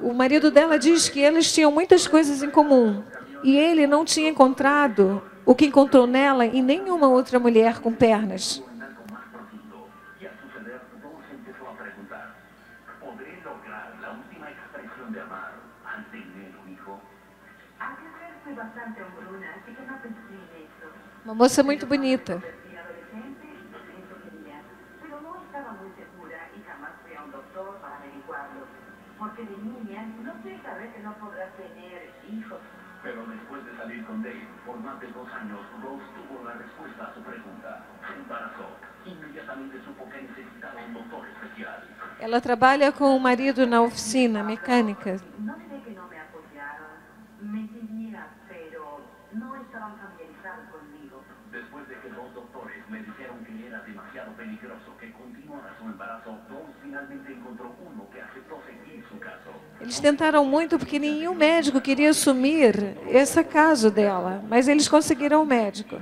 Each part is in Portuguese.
O marido dela diz que eles tinham muitas coisas em comum e ele não tinha encontrado o que encontrou nela em nenhuma outra mulher com pernas. Uma moça muito bonita. Porque de niña no sé saber que no podrás tener hijos. Pero después de salir con Dave por más de dos años, Rose tuvo la respuesta a su pregunta. Se embarazó. Inmediatamente supo que necesitaba un doctor especial. Ela trabalha com o marido na oficina mecânica. No diré que no me apoyaron. Me me dijeron que era demasiado peligroso que continuara su embarazo, Rose finalmente encontró uno que aceptó seguir su caso. Eles tentaram muito porque nenhum médico queria assumir esse caso dela, mas eles conseguiram o médico.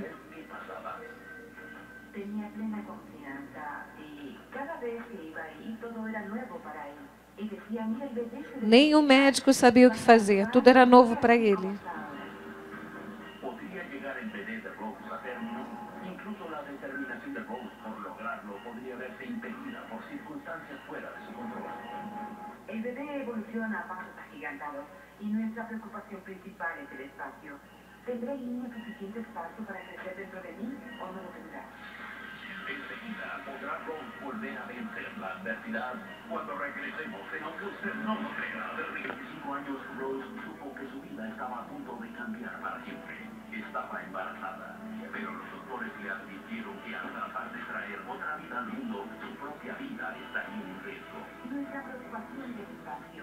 Nenhum médico sabia o que fazer, tudo era novo para ele. A pasos agigantados y nuestra preocupación principal es el espacio. ¿Tendrá el niño suficiente espacio para crecer dentro de mí o no lo tendrá? Enseguida podrá Rose volver a vencer la adversidad cuando regresemos, en aunque usted no lo crea. De 25 años, Rose supo que su vida estaba a punto de cambiar para siempre. Estaba embarazada, pero los doctores le advirtieron que al tratar de traer otra vida al mundo, su propia vida estaría en riesgo. Nuestra preocupación es el espacio.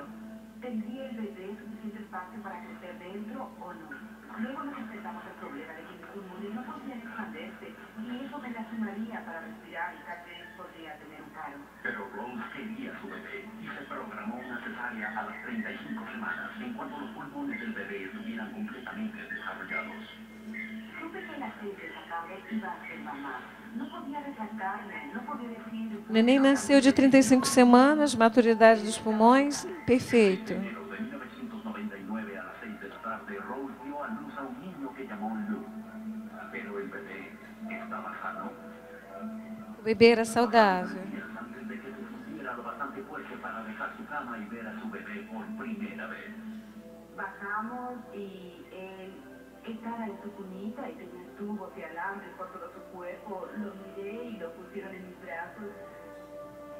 ¿Tendría el bebé suficiente espacio para crecer dentro o no? Luego nos enfrentamos al problema de que mis pulmones no podían expandirse y eso me lastimaría para respirar y tal vez podría tener un paro. Pero Rose quería su bebé y se programó una cesárea a las 35 semanas en cuanto los pulmones del bebé estuvieran completamente desarrollados. Supe que la gente sacable iba a ser mamá. No podía retractarme, no. O neném nasceu de 35 semanas, maturidade dos pulmões, perfeito. enero de 1999 a las 6 de la tarde, Rose dio a luz a un niño que llamó Lou. Pero el bebé estaba sano. O bebê era saudável. Bajamos y él estaba en su cunita y tenía tubos y alambres por todo su cuerpo. Lo miré y lo pusieron en mis brazos.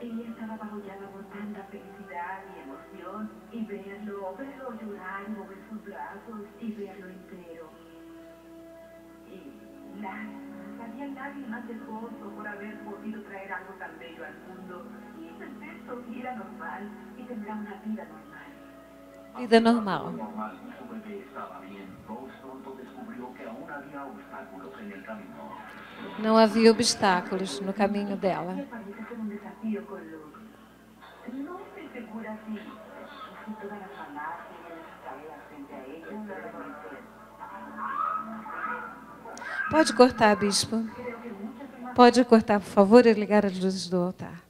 Ella estaba bajollada por tanta felicidad y emoción. Y verlo, verlo llorar y mover sus brazos y verlo entero. Y lágrimas, había lágrimas de gozo por haber podido traer algo tan bello al mundo. Y es perfecto, y era normal, y tendrá una vida normal. Vida normal. normal y su bebé estaba bien, Não havia obstáculos no caminho dela. Pode cortar, bispo. Pode cortar, por favor, e ligar as luzes do altar.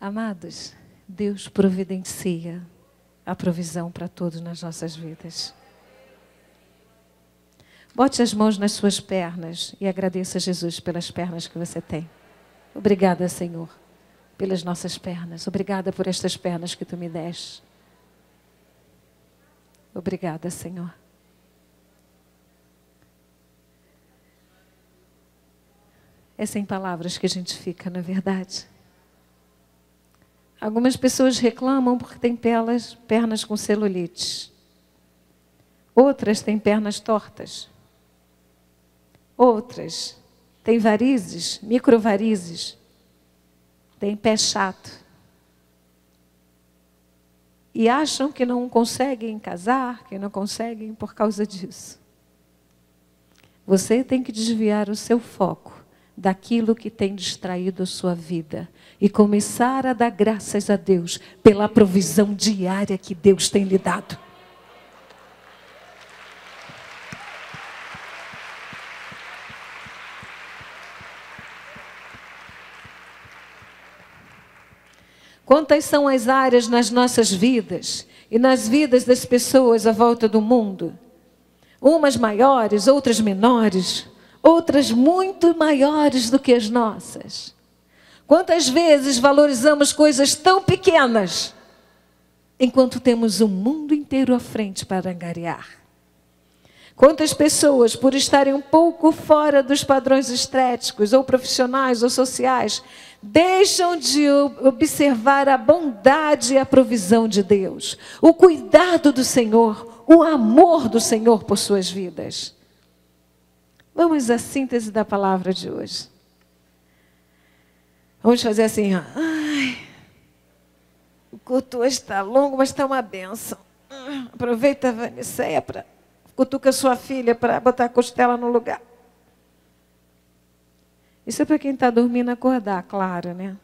Amados, Deus providencia a provisão para todos nas nossas vidas. Bote as mãos nas suas pernas e agradeça a Jesus pelas pernas que você tem. Obrigada, Senhor, pelas nossas pernas. Obrigada por estas pernas que tu me deste. Obrigada, Senhor. É sem palavras que a gente fica, não é verdade? Algumas pessoas reclamam porque têm pelas, pernas com celulite. Outras têm pernas tortas. Outras têm varizes, microvarizes. Têm pé chato. E acham que não conseguem casar, que não conseguem por causa disso. Você tem que desviar o seu foco daquilo que tem distraído a sua vida e começar a dar graças a Deus pela provisão diária que Deus tem lhe dado. Quantas são as áreas nas nossas vidas e nas vidas das pessoas à volta do mundo? Umas maiores, outras menores, outras muito maiores do que as nossas. Quantas vezes valorizamos coisas tão pequenas, enquanto temos o mundo inteiro à frente para angariar? Quantas pessoas, por estarem um pouco fora dos padrões estéticos, ou profissionais, ou sociais, deixam de observar a bondade e a provisão de Deus, o cuidado do Senhor, o amor do Senhor por suas vidas. Vamos à síntese da palavra de hoje. Vamos fazer assim, ó. Ai, o culto hoje está longo, mas está uma benção. Aproveita Vaniceia para cutuca sua filha para botar a costela no lugar. Isso é para quem está dormindo acordar, claro, né?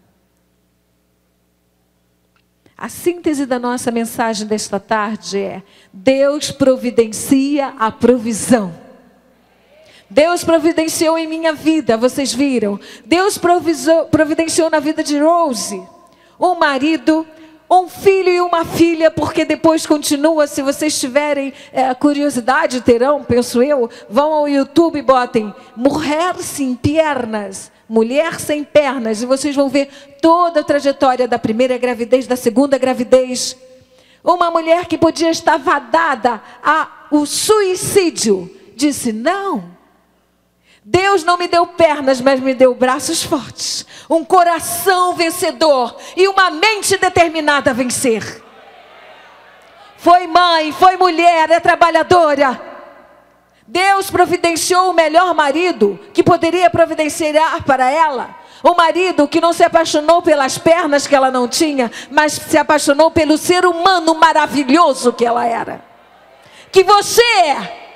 A síntese da nossa mensagem desta tarde é: Deus providencia a provisão. Deus providenciou em minha vida, vocês viram? Deus providenciou na vida de Rose um marido um filho e uma filha, porque depois continua. Se vocês tiverem é, curiosidade, terão, penso eu, vão ao YouTube e botem mulher sem pernas, mulher sem pernas, e vocês vão ver toda a trajetória da primeira gravidez, da segunda gravidez. Uma mulher que podia estar vadada ao suicídio, disse: Não, Deus não me deu pernas, mas me deu braços fortes, um coração vencedor e uma mente determinada a vencer. Foi mãe, foi mulher, é trabalhadora. Deus providenciou o melhor marido que poderia providenciar para ela. O marido que não se apaixonou pelas pernas que ela não tinha, mas se apaixonou pelo ser humano maravilhoso que ela era. Que você é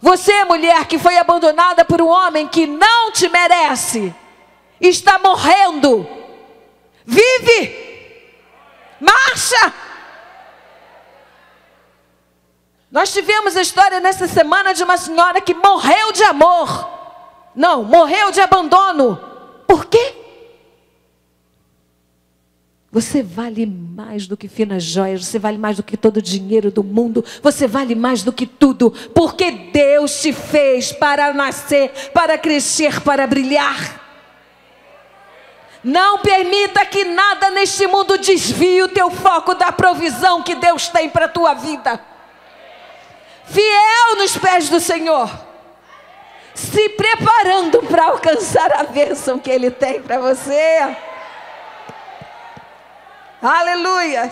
você, mulher que foi abandonada por um homem que não te merece, está morrendo. Vive! Marcha! Nós tivemos a história nessa semana de uma senhora que morreu de amor. Não, morreu de abandono. Por quê? Você vale mais do que finas joias, você vale mais do que todo o dinheiro do mundo, você vale mais do que tudo, porque Deus te fez para nascer, para crescer, para brilhar. Não permita que nada neste mundo desvie o teu foco da provisão que Deus tem para a tua vida. Fiel nos pés do Senhor, se preparando para alcançar a bênção que Ele tem para você. Aleluia.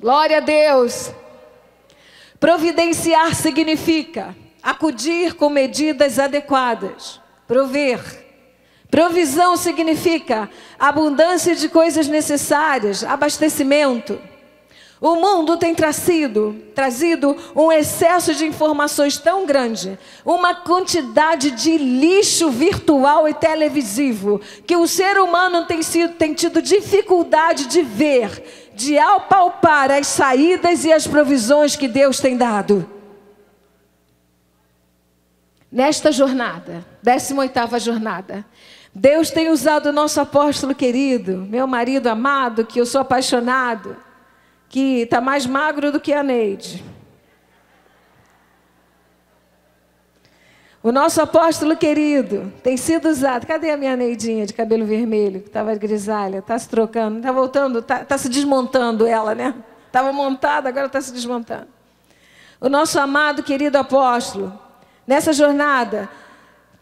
Glória a Deus. Providenciar significa acudir com medidas adequadas, prover. Provisão significa abundância de coisas necessárias, abastecimento. O mundo tem trazido, trazido um excesso de informações tão grande, uma quantidade de lixo virtual e televisivo, que o ser humano tem, sido, tem tido dificuldade de ver, de apalpar as saídas e as provisões que Deus tem dado. Nesta jornada, 18ª jornada, Deus tem usado o nosso apóstolo querido, meu marido amado, que eu sou apaixonado, que está mais magro do que a Neide. O nosso apóstolo querido tem sido usado. Cadê a minha Neidinha de cabelo vermelho, que estava grisalha? Está se trocando, está voltando, está tá se desmontando ela, né? Estava montada, agora está se desmontando. O nosso amado querido apóstolo, nessa jornada,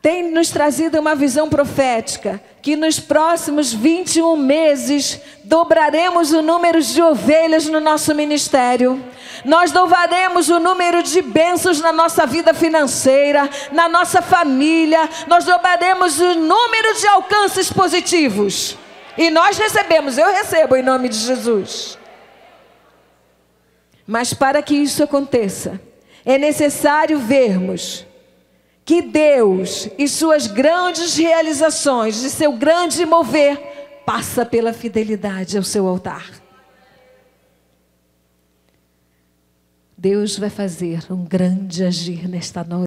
tem nos trazido uma visão profética que nos próximos 21 meses dobraremos o número de ovelhas no nosso ministério. Nós dobraremos o número de bênçãos na nossa vida financeira, na nossa família. Nós dobraremos o número de alcances positivos. E nós recebemos, eu recebo em nome de Jesus. Mas para que isso aconteça, é necessário vermos que Deus e suas grandes realizações, de seu grande mover, passa pela fidelidade ao seu altar. Deus vai fazer um grande agir nesta noite.